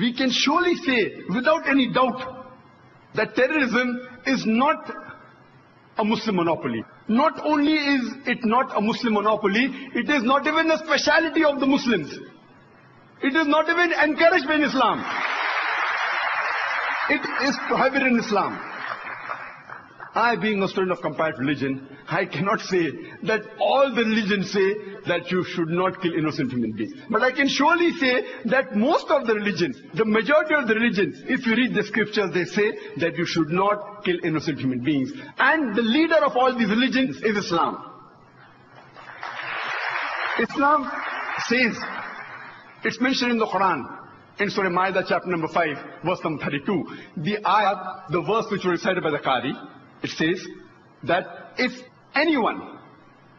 we can surely say without any doubt that terrorism is not a Muslim monopoly. Not only is it not a Muslim monopoly, it is not even a speciality of the Muslims. It is not even encouraged in Islam. It is prohibited in Islam. I, being a student of comparative religion, I cannot say that all the religions say that you should not kill innocent human beings. But I can surely say that most of the religions, the majority of the religions, if you read the scriptures, they say that you should not kill innocent human beings. And the leader of all these religions is Islam. Islam says, it's mentioned in the Quran, in Surah Ma'idah chapter number 5, verse number 32. The ayat, the verse which was recited by the Qari, it says that if anyone,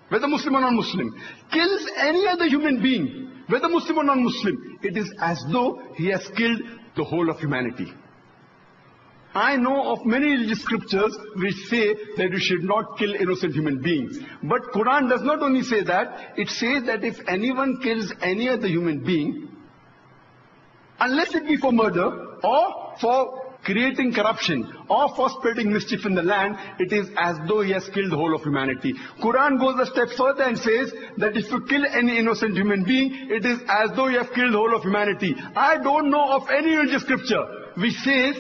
whether Muslim or non-Muslim, kills any other human being, whether Muslim or non-Muslim, it is as though he has killed the whole of humanity. I know of many religious scriptures which say that you should not kill innocent human beings. But Quran does not only say that, it says that if anyone kills any other human being, unless it be for murder or for creating corruption or for spreading mischief in the land, it is as though he has killed the whole of humanity. Quran goes a step further and says that if you kill any innocent human being, it is as though you have killed the whole of humanity. I don't know of any religious scripture which says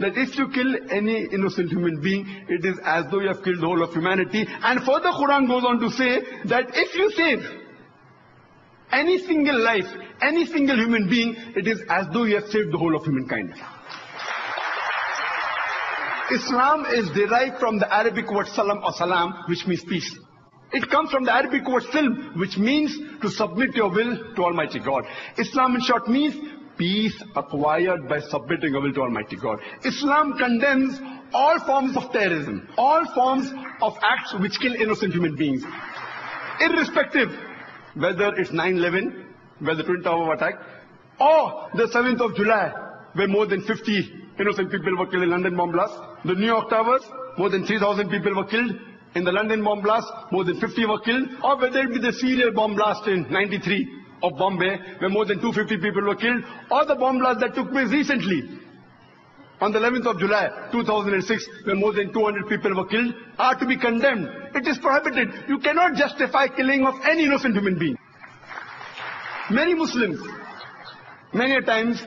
that if you kill any innocent human being, it is as though you have killed the whole of humanity. And further Quran goes on to say that if you save any single life, any single human being, it is as though you have saved the whole of humankind. Islam is derived from the Arabic word salam or salam, which means peace. It comes from the Arabic word silm, which means to submit your will to Almighty God. Islam in short means peace acquired by submitting your will to Almighty God. Islam condemns all forms of terrorism, all forms of acts which kill innocent human beings. Irrespective whether it's 9-11, where the Twin Tower attack, or the 7th of July, where more than 50 innocent people were killed in London bomb blast. The New York Towers, more than 3,000 people were killed. In the London bomb blast, more than 50 were killed. Or whether it be the serial bomb blast in 93 of Bombay, where more than 250 people were killed. Or the bomb blast that took place recently on the 11th of July 2006, where more than 200 people were killed, are to be condemned. It is prohibited. You cannot justify killing of any innocent human being. Many Muslims, many a times,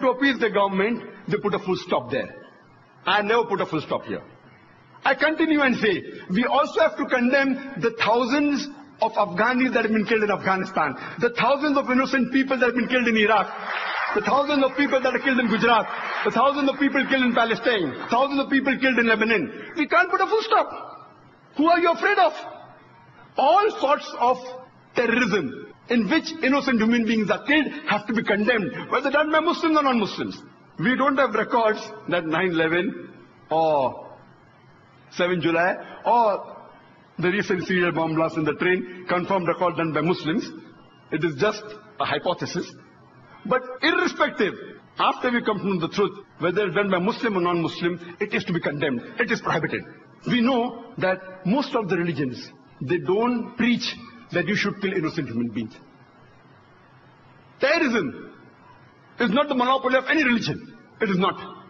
to appease the government, they put a full stop there. I never put a full stop here. I continue and say, we also have to condemn the thousands of Afghanis that have been killed in Afghanistan, the thousands of innocent people that have been killed in Iraq, the thousands of people that are killed in Gujarat, the thousands of people killed in Palestine, thousands of people killed in Lebanon. We can't put a full stop. Who are you afraid of? All sorts of terrorism in which innocent human beings are killed have to be condemned, whether done by Muslims or non-Muslims. We don't have records that 9-11 or 7 July or the recent serial bomb blast in the train confirmed record done by Muslims. It is just a hypothesis. But irrespective, after we come to the truth, whether done by Muslim or non-Muslim, it is to be condemned. It is prohibited. We know that most of the religions, they don't preach that you should kill innocent human beings. Terrorism is not the monopoly of any religion. It is not.